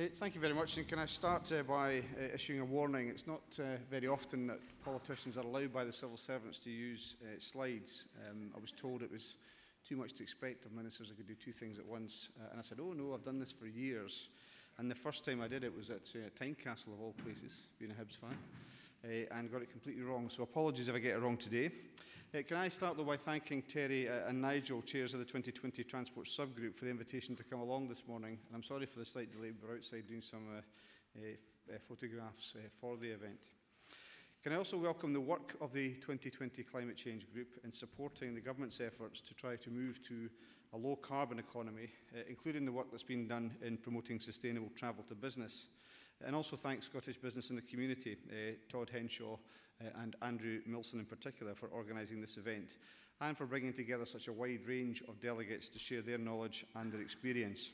Uh, thank you very much. And can I start uh, by uh, issuing a warning? It's not uh, very often that politicians are allowed by the civil servants to use uh, slides. Um, I was told it was too much to expect of ministers. I could do two things at once. Uh, and I said, oh no, I've done this for years. And the first time I did it was at Tynecastle, of all places, being a Hibs fan, and got it completely wrong. So apologies if I get it wrong today. Uh, can I start though by thanking Terry uh, and Nigel, chairs of the 2020 Transport Subgroup, for the invitation to come along this morning. And I'm sorry for the slight delay, we're outside doing some uh, uh, photographs for the event. Can I also welcome the work of the 2020 Climate Change Group in supporting the government's efforts to try to move to a low carbon economy, uh, including the work that's been done in promoting sustainable travel to business. And also thank Scottish Business in the Community, uh, Todd Henshaw uh, and Andrew Milson in particular for organising this event and for bringing together such a wide range of delegates to share their knowledge and their experience.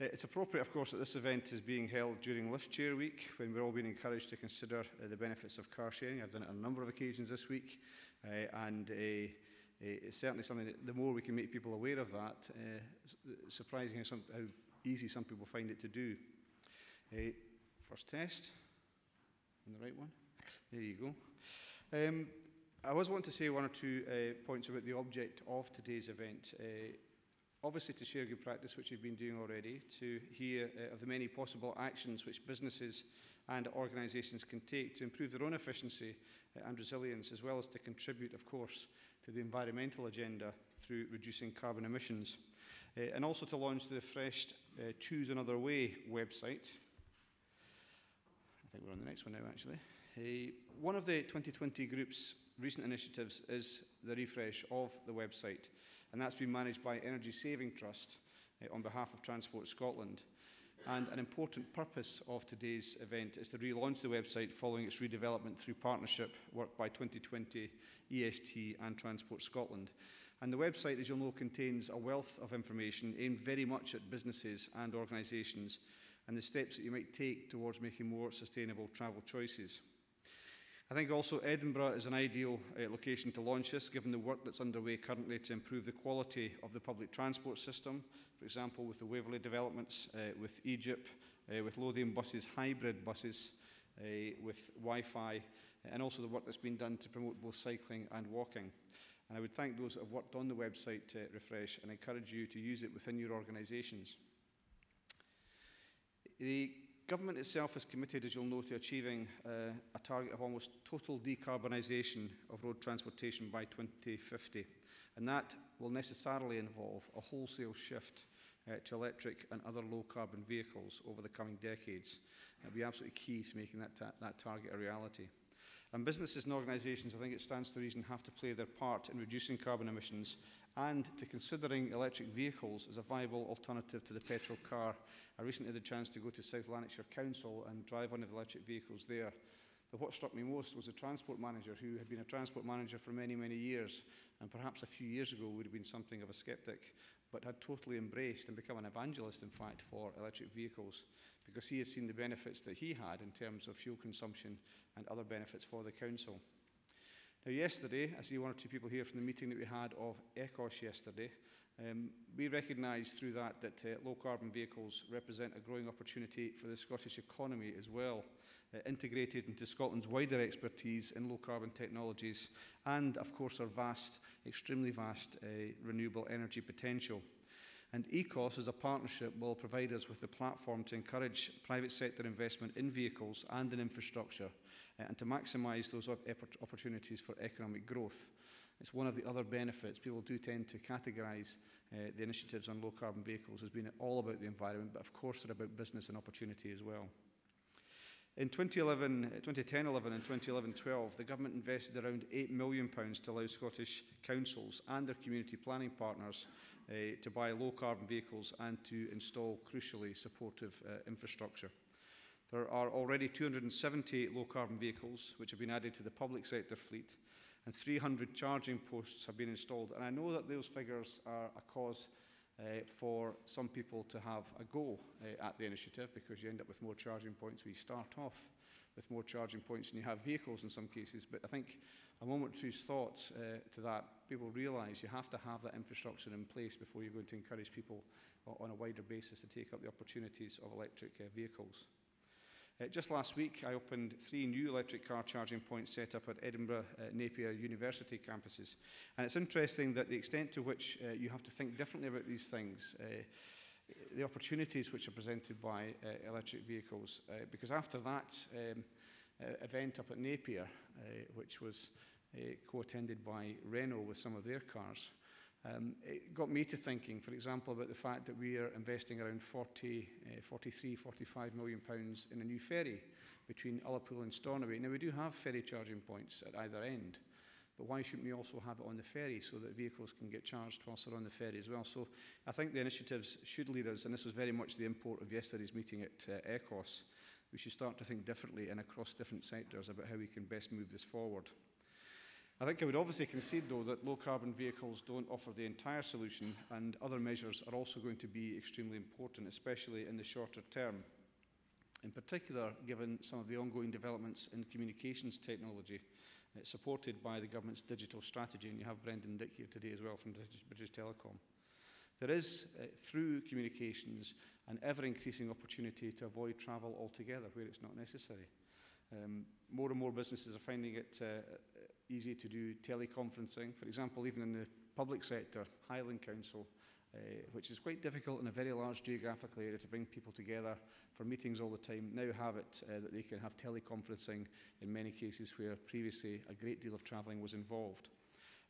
Uh, it's appropriate, of course, that this event is being held during Liftshare Week, when we're all being encouraged to consider uh, the benefits of car sharing. I've done it on a number of occasions this week, uh, and uh, uh, it's certainly something that the more we can make people aware of that, uh, surprising how, some, how easy some people find it to do. Uh, first test, on the right one. There you go. Um, I was wanting to say one or two uh, points about the object of today's event. Uh, obviously to share good practice, which you've been doing already, to hear uh, of the many possible actions which businesses and organisations can take to improve their own efficiency uh, and resilience, as well as to contribute, of course, to the environmental agenda through reducing carbon emissions. Uh, and also to launch the refreshed uh, Choose Another Way website. I think we're on the next one now, actually. Uh, one of the 2020 group's recent initiatives is the refresh of the website and that's been managed by Energy Saving Trust uh, on behalf of Transport Scotland. And an important purpose of today's event is to relaunch the website following its redevelopment through partnership work by 2020 EST and Transport Scotland. And the website, as you'll know, contains a wealth of information aimed very much at businesses and organisations and the steps that you might take towards making more sustainable travel choices. I think also Edinburgh is an ideal uh, location to launch this, given the work that's underway currently to improve the quality of the public transport system, for example, with the Waverley developments, uh, with EGIP, uh, with Lothian buses, hybrid buses, uh, with Wi-Fi, and also the work that's been done to promote both cycling and walking. And I would thank those that have worked on the website to refresh and encourage you to use it within your organisations. The government itself is committed, as you'll know, to achieving uh, a target of almost total decarbonisation of road transportation by 2050. And that will necessarily involve a wholesale shift uh, to electric and other low-carbon vehicles over the coming decades. It'll be absolutely key to making that, ta that target a reality. And businesses and organisations, I think it stands to reason, have to play their part in reducing carbon emissions and to considering electric vehicles as a viable alternative to the petrol car. I recently had a chance to go to South Lanarkshire Council and drive one of the electric vehicles there. But what struck me most was a transport manager who had been a transport manager for many, many years, and perhaps a few years ago would have been something of a skeptic, but had totally embraced and become an evangelist, in fact, for electric vehicles, because he had seen the benefits that he had in terms of fuel consumption and other benefits for the council. Now, yesterday, I see one or two people here from the meeting that we had of ECOS yesterday. Um, we recognise through that that uh, low-carbon vehicles represent a growing opportunity for the Scottish economy as well, uh, integrated into Scotland's wider expertise in low-carbon technologies and, of course, our vast, extremely vast uh, renewable energy potential. And ECOS, as a partnership, will provide us with the platform to encourage private sector investment in vehicles and in infrastructure uh, and to maximise those opportunities for economic growth. It's one of the other benefits. People do tend to categorise uh, the initiatives on low carbon vehicles as being all about the environment, but of course they're about business and opportunity as well. In 2011, 2010-11 and 2011-12, the government invested around £8 million to allow Scottish councils and their community planning partners uh, to buy low-carbon vehicles and to install, crucially, supportive uh, infrastructure. There are already 270 low-carbon vehicles which have been added to the public sector fleet, and 300 charging posts have been installed. And I know that those figures are a cause uh, for some people to have a go uh, at the initiative because you end up with more charging points. We start off with more charging points and you have vehicles in some cases. But I think a moment or two's thoughts uh, to that people realise you have to have that infrastructure in place before you're going to encourage people on a wider basis to take up the opportunities of electric uh, vehicles. Uh, just last week, I opened three new electric car charging points set up at Edinburgh uh, Napier University campuses. And it's interesting that the extent to which uh, you have to think differently about these things, uh, the opportunities which are presented by uh, electric vehicles, uh, because after that um, event up at Napier, which was co-attended by Renault with some of their cars, Um, it got me to thinking, for example, about the fact that we are investing around 40, uh, 43, 45 million pounds in a new ferry between Ullapool and Stornoway. Now, we do have ferry charging points at either end, but why shouldn't we also have it on the ferry so that vehicles can get charged whilst they're on the ferry as well? So I think the initiatives should lead us, and this was very much the import of yesterday's meeting at uh, ECOS, we should start to think differently and across different sectors about how we can best move this forward. I think I would obviously concede, though, that low carbon vehicles don't offer the entire solution, and other measures are also going to be extremely important, especially in the shorter term. In particular, given some of the ongoing developments in communications technology, uh, supported by the government's digital strategy, and you have Brendan Dick here today as well from British, British Telecom. There is, uh, through communications, an ever-increasing opportunity to avoid travel altogether where it's not necessary. Um, more and more businesses are finding it uh, easy to do teleconferencing. For example, even in the public sector, Highland Council, uh, which is quite difficult in a very large geographical area to bring people together for meetings all the time, now have it uh, that they can have teleconferencing in many cases where previously a great deal of travelling was involved.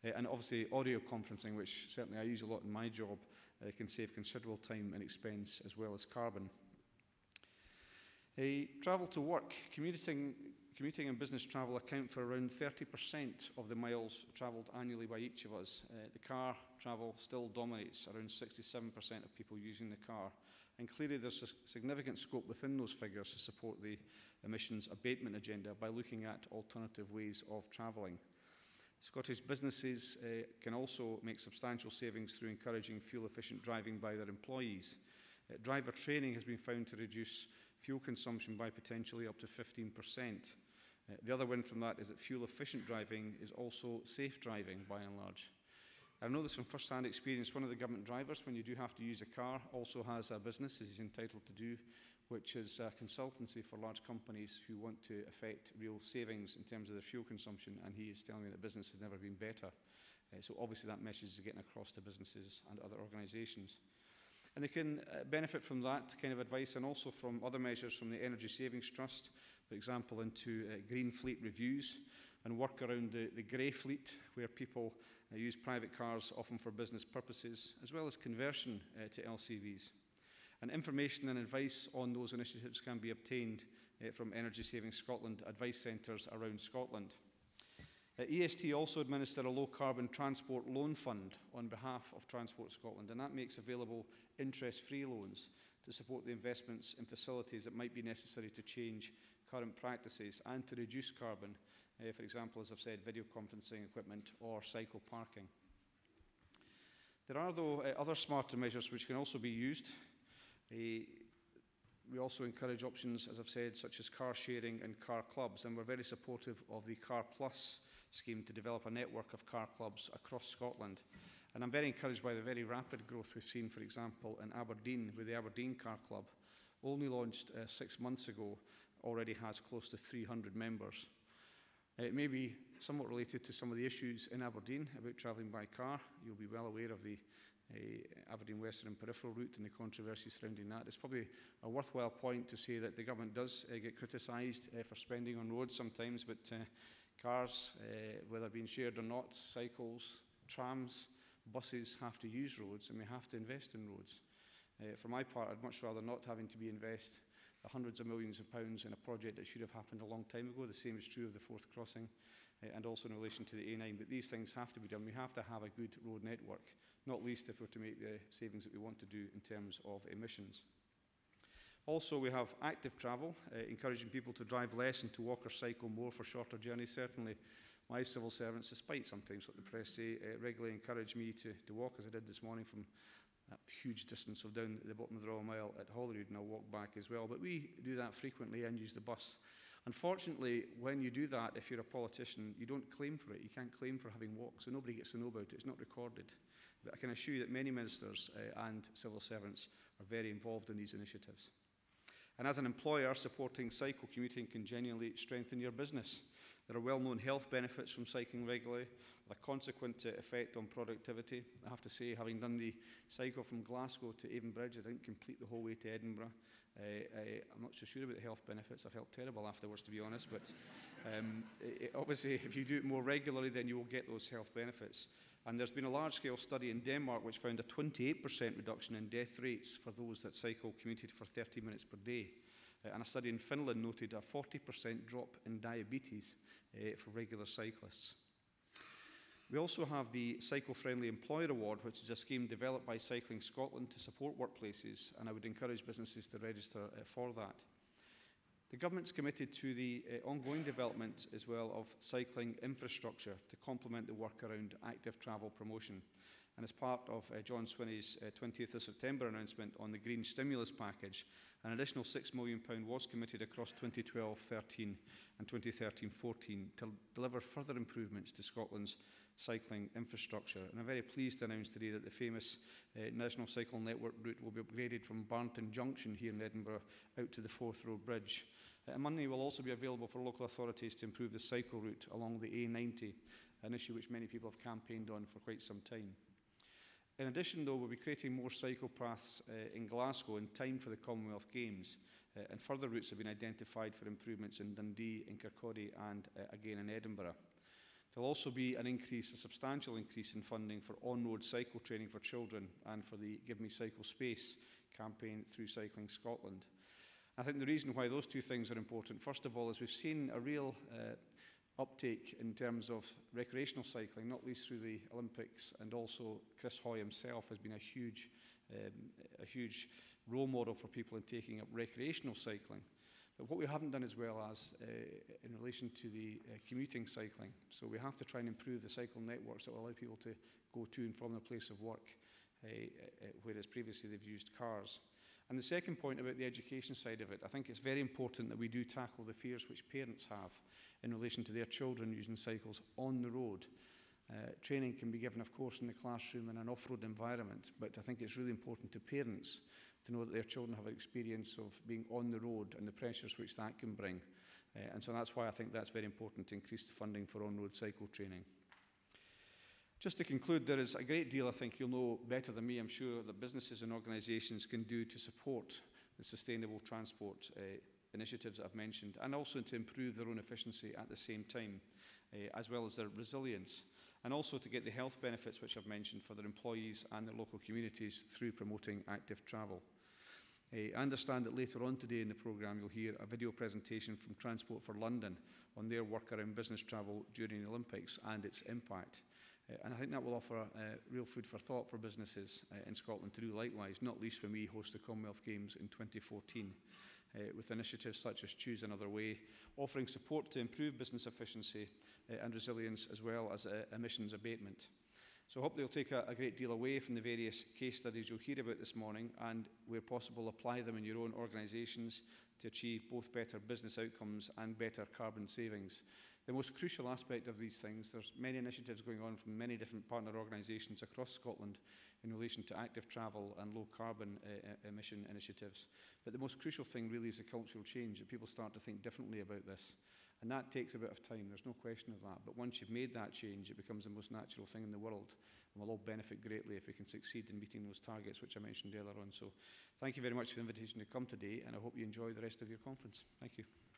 Uh, and obviously audio conferencing, which certainly I use a lot in my job, uh, can save considerable time and expense as well as carbon. Uh, travel to work, commuting Commuting and business travel account for around 30% of the miles travelled annually by each of us. Uh, the car travel still dominates, around 67% of people using the car. And clearly there's a significant scope within those figures to support the emissions abatement agenda by looking at alternative ways of travelling. Scottish businesses uh, can also make substantial savings through encouraging fuel-efficient driving by their employees. Uh, driver training has been found to reduce fuel consumption by potentially up to 15 percent. Uh, the other win from that is that fuel-efficient driving is also safe driving by and large. I know this from first-hand experience. One of the government drivers, when you do have to use a car, also has a business, as he's entitled to do, which is a consultancy for large companies who want to affect real savings in terms of their fuel consumption, and he is telling me that business has never been better. Uh, so obviously that message is getting across to businesses and other organisations. And they can uh, benefit from that kind of advice and also from other measures from the Energy Savings Trust, for example, into uh, green fleet reviews and work around the, the grey fleet, where people uh, use private cars often for business purposes, as well as conversion uh, to LCVs. And information and advice on those initiatives can be obtained uh, from Energy Saving Scotland advice centres around Scotland. Uh, EST also administer a low carbon transport loan fund on behalf of Transport Scotland, and that makes available interest free loans to support the investments in facilities that might be necessary to change current practices and to reduce carbon, uh, for example, as I've said, video conferencing equipment or cycle parking. There are, though, uh, other smarter measures which can also be used. Uh, we also encourage options, as I've said, such as car sharing and car clubs, and we're very supportive of the Car Plus scheme to develop a network of car clubs across Scotland. And I'm very encouraged by the very rapid growth we've seen, for example, in Aberdeen, with the Aberdeen Car Club, only launched uh, six months ago, already has close to 300 members. It may be somewhat related to some of the issues in Aberdeen about travelling by car. You'll be well aware of the uh, Aberdeen Western and Peripheral route and the controversy surrounding that. It's probably a worthwhile point to say that the government does uh, get criticised uh, for spending on roads sometimes, but uh, cars, uh, whether being shared or not, cycles, trams, buses have to use roads and we have to invest in roads. Uh, for my part, I'd much rather not having to be invest the hundreds of millions of pounds in a project that should have happened a long time ago. The same is true of the fourth crossing uh, and also in relation to the A9. But these things have to be done. We have to have a good road network, not least if we're to make the savings that we want to do in terms of emissions. Also, we have active travel, uh, encouraging people to drive less and to walk or cycle more for shorter journeys. Certainly, my civil servants, despite sometimes what the press say, uh, regularly encourage me to, to walk, as I did this morning from that huge distance of down the bottom of the Royal Mile at Holyrood, and I'll walk back as well. But we do that frequently and use the bus Unfortunately, when you do that, if you're a politician, you don't claim for it. You can't claim for having walked, so nobody gets to know about it. It's not recorded. But I can assure you that many ministers uh, and civil servants are very involved in these initiatives. And as an employer, supporting cycle commuting can genuinely strengthen your business. There are well-known health benefits from cycling regularly, with a consequent uh, effect on productivity. I have to say, having done the cycle from Glasgow to Avonbridge, I didn't complete the whole way to Edinburgh. Uh, I, I'm not so sure about the health benefits. I felt terrible afterwards, to be honest. But um, it, obviously, if you do it more regularly, then you will get those health benefits. And there's been a large-scale study in Denmark which found a 28% reduction in death rates for those that cycle commuted for 30 minutes per day. Uh, and a study in Finland noted a 40% drop in diabetes uh, for regular cyclists. We also have the Cycle Friendly Employer Award, which is a scheme developed by Cycling Scotland to support workplaces, and I would encourage businesses to register uh, for that. The government's committed to the uh, ongoing development as well of cycling infrastructure to complement the work around active travel promotion. And as part of uh, John Swinney's eh, uh, 20th of September announcement on the Green Stimulus Package, an additional £6 million was committed across 2012-13 and 2013-14 to deliver further improvements to Scotland's cycling infrastructure. And I'm very pleased to announce today that the famous uh, National Cycle Network route will be upgraded from Barnton Junction here in Edinburgh out to the Forth Road Bridge. Uh, money will also be available for local authorities to improve the cycle route along the A90, an issue which many people have campaigned on for quite some time. In addition, though, we'll be creating more cycle paths uh, in Glasgow in time for the Commonwealth Games, uh, and further routes have been identified for improvements in Dundee, in Kirkcaldy and uh, again in Edinburgh. There will also be an increase, a substantial increase in funding for on-road cycle training for children and for the Give Me Cycle Space campaign through Cycling Scotland. I think the reason why those two things are important, first of all, is we've seen a real uh, uptake in terms of recreational cycling, not least through the Olympics, and also Chris Hoy himself has been a huge, um, a huge role model for people in taking up recreational cycling. But What we haven't done as well as uh, in relation to the uh, commuting cycling. So we have to try and improve the cycle networks that will allow people to go to and from their place of work, uh, uh, uh, whereas previously they've used cars. And the second point about the education side of it, I think it's very important that we do tackle the fears which parents have in relation to their children using cycles on the road. Uh, training can be given, of course, in the classroom in an off-road environment, but I think it's really important to parents to know that their children have an experience of being on the road and the pressures which that can bring. Uh, and so that's why I think that's very important to increase the funding for on-road cycle training. Just to conclude, there is a great deal I think you'll know better than me, I'm sure, that businesses and organisations can do to support the sustainable transport uh, initiatives I've mentioned and also to improve their own efficiency at the same time, uh, as well as their resilience and also to get the health benefits which I've mentioned for their employees and their local communities through promoting active travel. Uh, I understand that later on today in the programme you'll hear a video presentation from Transport for London on their work around business travel during the Olympics and its impact. Uh, and I think that will offer uh, real food for thought for businesses in Scotland to do likewise, not least when we host the Commonwealth Games in 2014. uh, with initiatives such as Choose Another Way, offering support to improve business efficiency uh, and resilience as well as uh, emissions abatement. So I hope they'll take a, a great deal away from the various case studies you'll hear about this morning and, where possible, apply them in your own organisations to achieve both better business outcomes and better carbon savings. The most crucial aspect of these things, there's many initiatives going on from many different partner organisations across Scotland in relation to active travel and low carbon uh, emission initiatives. But the most crucial thing really is the cultural change, that people start to think differently about this. And that takes a bit of time, there's no question of that. But once you've made that change, it becomes the most natural thing in the world. And we'll all benefit greatly if we can succeed in meeting those targets, which I mentioned earlier on. So thank you very much for the invitation to come today, and I hope you enjoy the rest of your conference. Thank you.